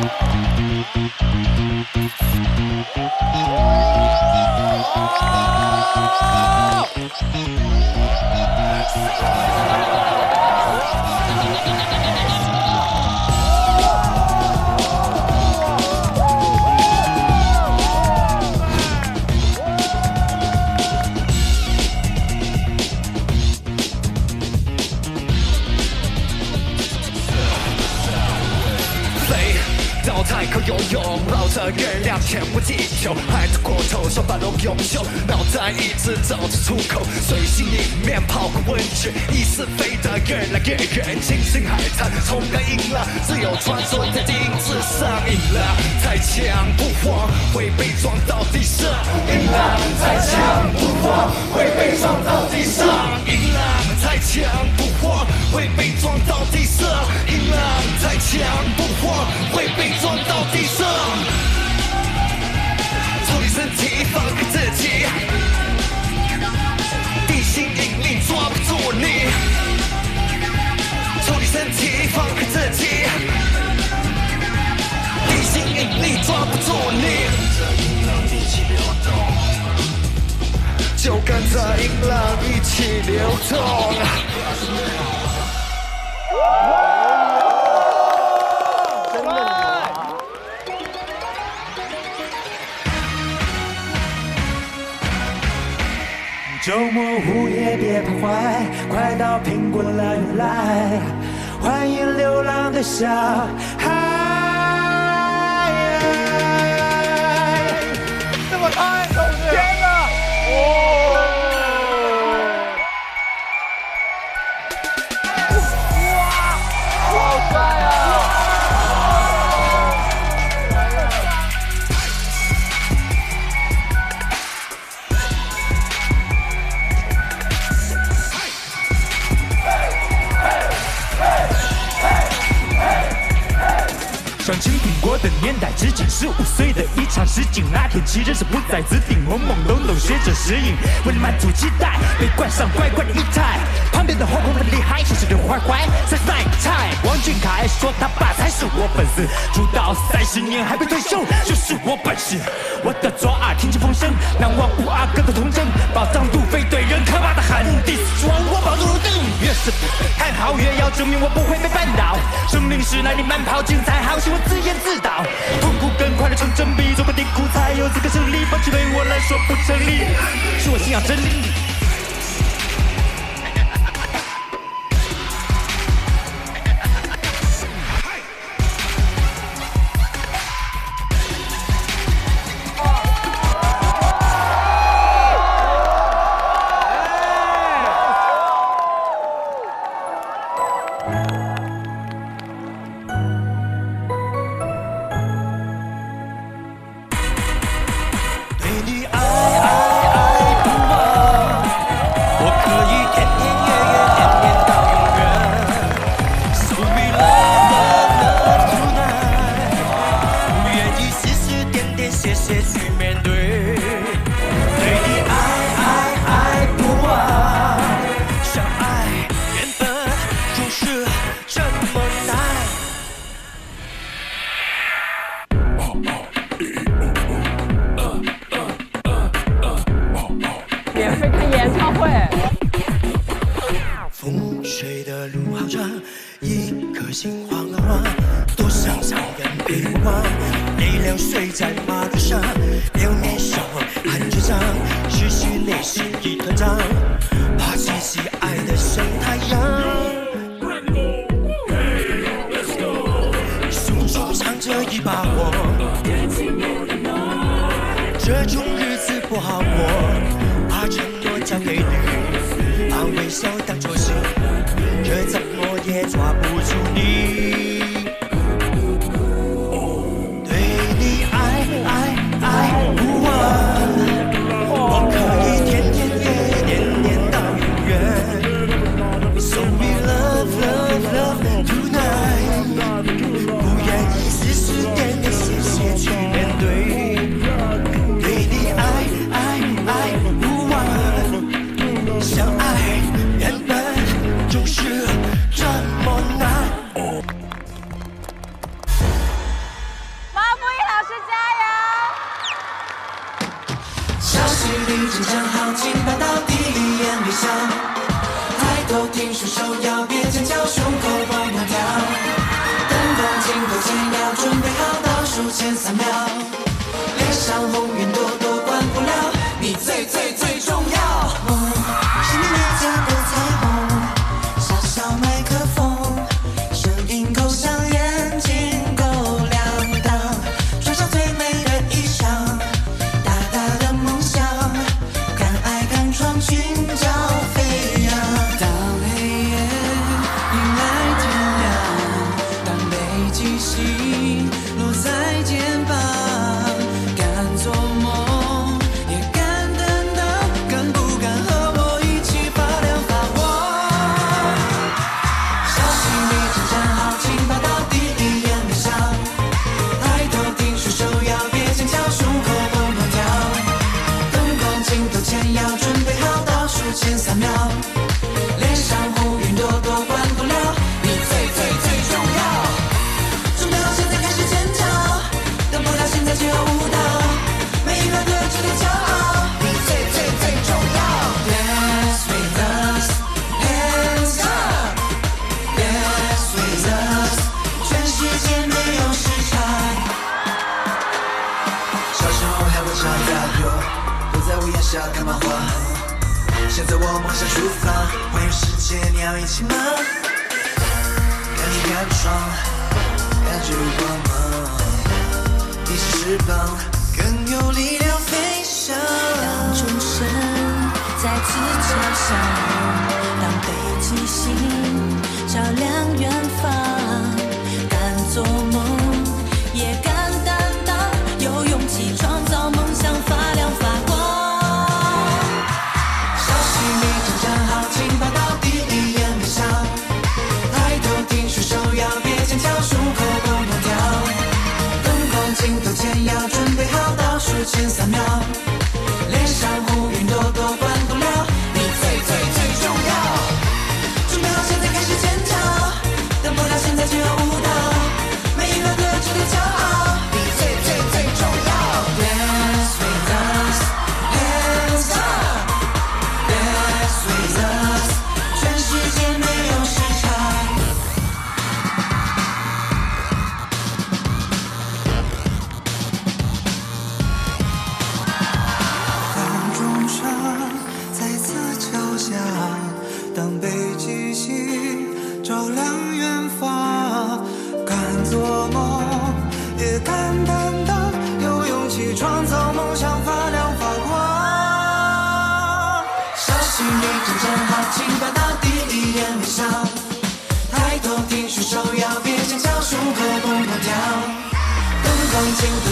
飞太空游泳，绕着月亮潜回地球，海的过头，双把龙永久，脑袋一直找着出口，水星里面泡个温泉，意识飞得越来越远，星星海滩冲个赢了，自由穿梭在钉子上，赢了太强不慌，会被撞到地上，赢了太强不慌，会被撞到地上，赢了太强不慌，会被撞到地上，赢了太强不慌，会被撞到地上。处理身体，放开自己，地心引力抓不住你。处理身体，放开自己，地心引力抓不住你。就跟着音浪一起流动。周末午夜别徘徊，快到苹果乐园来，欢迎流浪的小实景。那天起人生不在自定，懵懵懂懂学着适应。为了满足期待，被冠上乖乖的仪态。旁边的红红的厉害，其实的坏坏。俊凯说他爸才是我粉丝，出道三十年还没退休，就是我本事。我的左耳听见风声，难忘五阿哥的童真，保障杜飞对人可怕的狠。第四装我保住入定，越是不看好，越要证明我不会被绊倒。生命是那里慢跑，精彩好戏我自演自导。痛苦跟快乐成正比，做个低谷才有资格胜利。放弃对我来说不成立，是我信仰真理。不好过，把承诺交给你，把微笑当作信，却怎么也抓不更有力量飞翔。当钟声再次敲响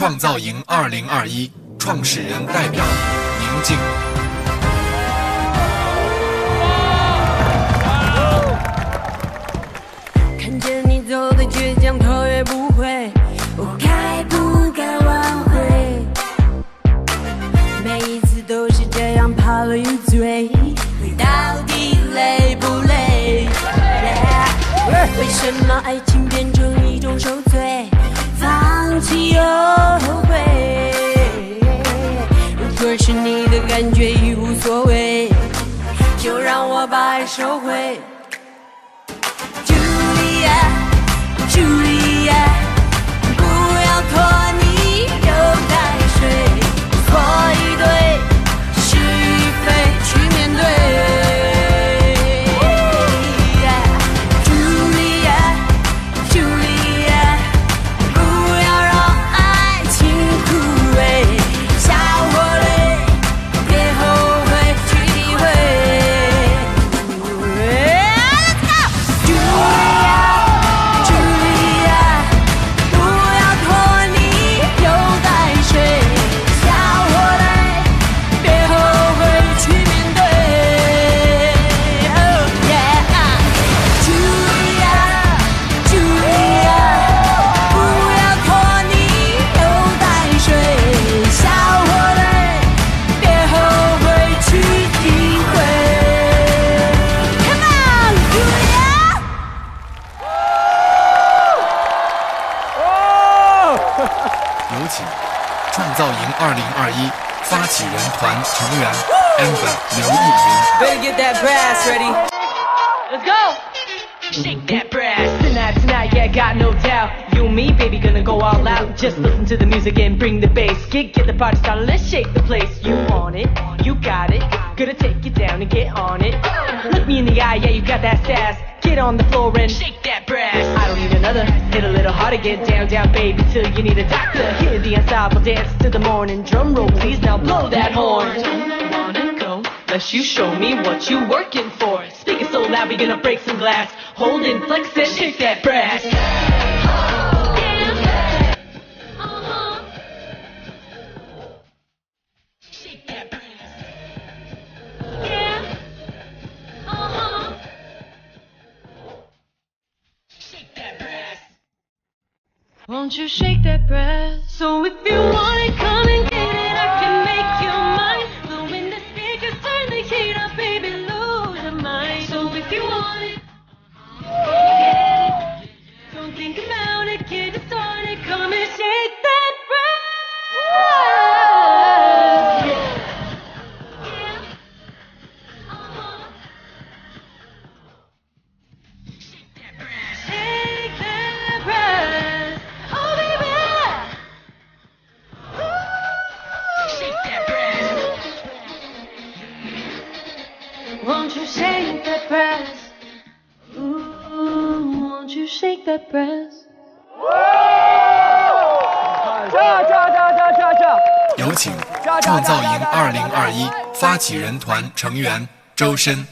创造营二零二一创始人代表宁静。看见你走的倔强，头也不回。我该不该挽回？每一次都是这样跑了又追，你到底累不累？为什么爱情？感觉已无所谓就让我把爱收回有请创造营二零二一发起人团成员 amber 刘艺云。 Better get that brass ready. Let's go. Shake that brass tonight, tonight, yeah, got no doubt. You and me, baby, gonna go all out. Just listen to the music and bring the bass. Get, get the party started, let's shake the place. You want it, you got it. Gonna take you down and get on it. Look me in the eye, yeah, you got that sass. Get on the floor and shake that brass. I don't need another. Hit a little harder, get down, down, baby, till you need a doctor. Hear the ensemble dance to the morning. Drum roll, please, now blow that horn. Don't wanna go unless you show me what you working for. Speaking so loud, we gonna break some glass. Hold and flex and shake that brass. Won't you shake that breath? So if you want it, come 发起人团成员周深。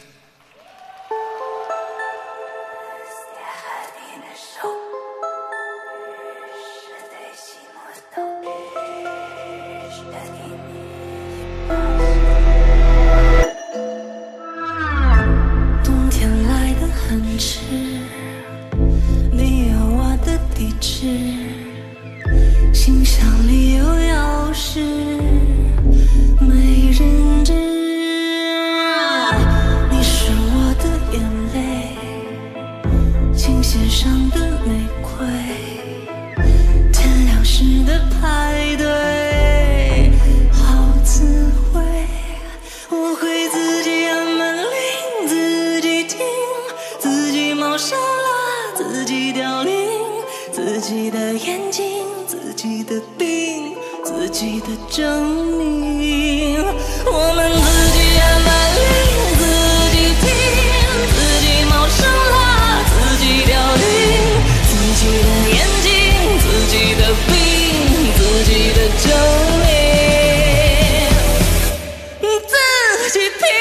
时的排队，好滋味。我会自己按门铃，自己听，自己冒沙拉，自己凋零，自己的眼睛，自己的病，自己的症自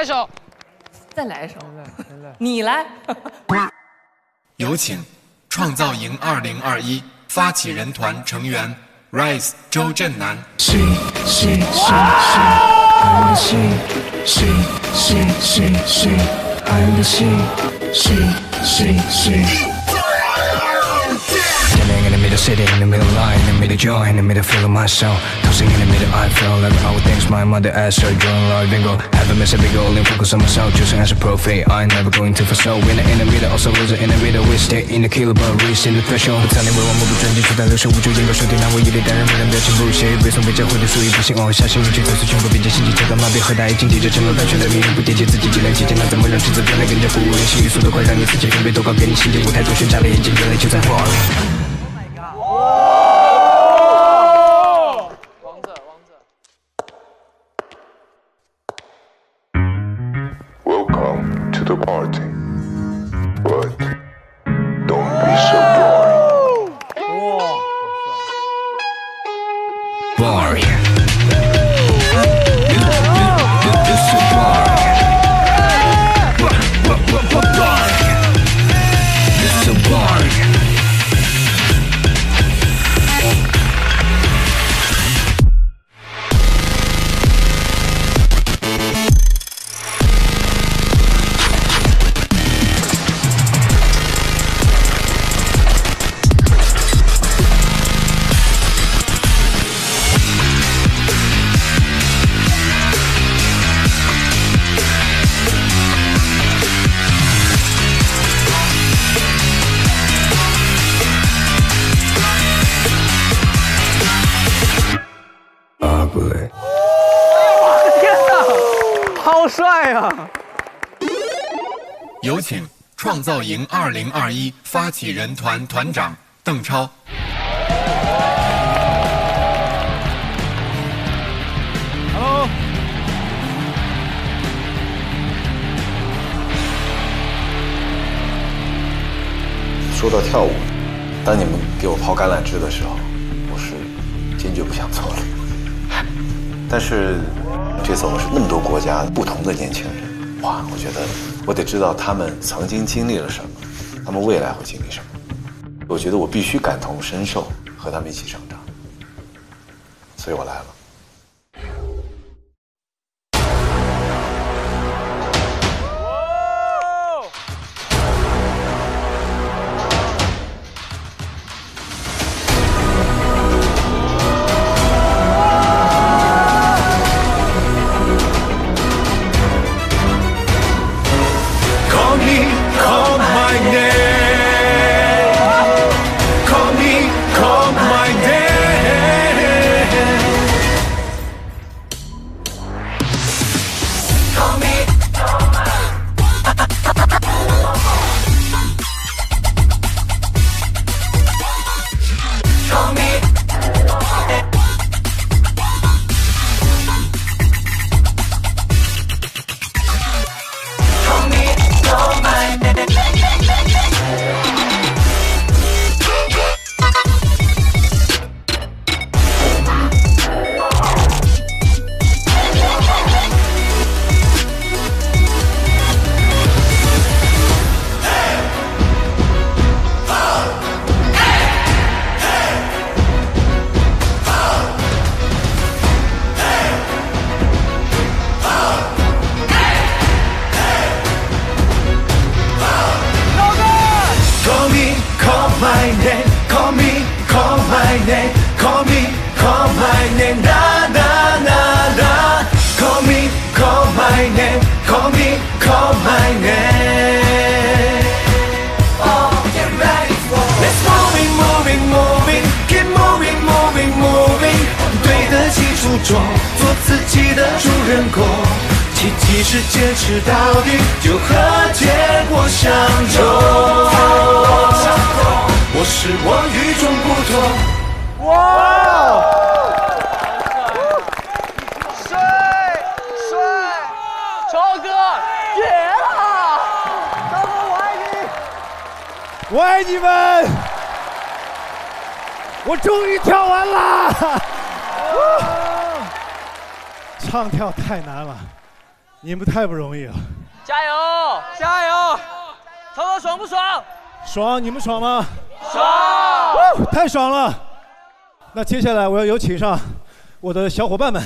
来一首，再来一首，你来。有请创造营二零二一发起人团成员 Rise 周震南。She, the middle city, in the middle line, in the middle joy, in the middle feel of my soul. Tossing in the middle, I feel like all things my mother asked her, drawing like bingo. Haven't missed a big goal in focus on myself, choosing as a prophet. I ain't never going to for so. Winner in the middle, also loser in the middle. We stay in the killer, but reach in the threshold. 不在你为我目不转睛，处在六十五就应该收听那我一力单人没人表情不屑，背诵被教会的术语不信，我下心去测试全部并肩心机，这个麻痹和大意境界，这成了单纯的命运不惦记自己技能，极简那怎么让职责变得更加服务人心？语速度快，让你自己准备多高，给你心境舞台中选炸了眼睛，原来就在画 创造营二零二一发起人团团长邓超。Hello，说到跳舞，当你们给我抛橄榄枝的时候，我是坚决不想做的。但是这次我们是那么多国家不同的年轻人，哇，我觉得我得知道他们曾经经历了什么，他们未来会经历什么。我觉得我必须感同身受，和他们一起成长，所以我来了。My name. Call me, call my name. Oh, get ready for. Let's moving, moving, moving. Keep moving, moving, moving. 对得起初衷，做自己的主人公。奇迹是坚持到底，就和结果相同。我是我，与众不同。哇！帅帅，超哥绝了！超哥我爱你！我爱你们！我终于跳完了！唱跳太难了，你们太不容易了。加油加油！超哥爽不爽？爽，你们爽吗？爽！太爽了！那接下来我要有请上我的小伙伴们。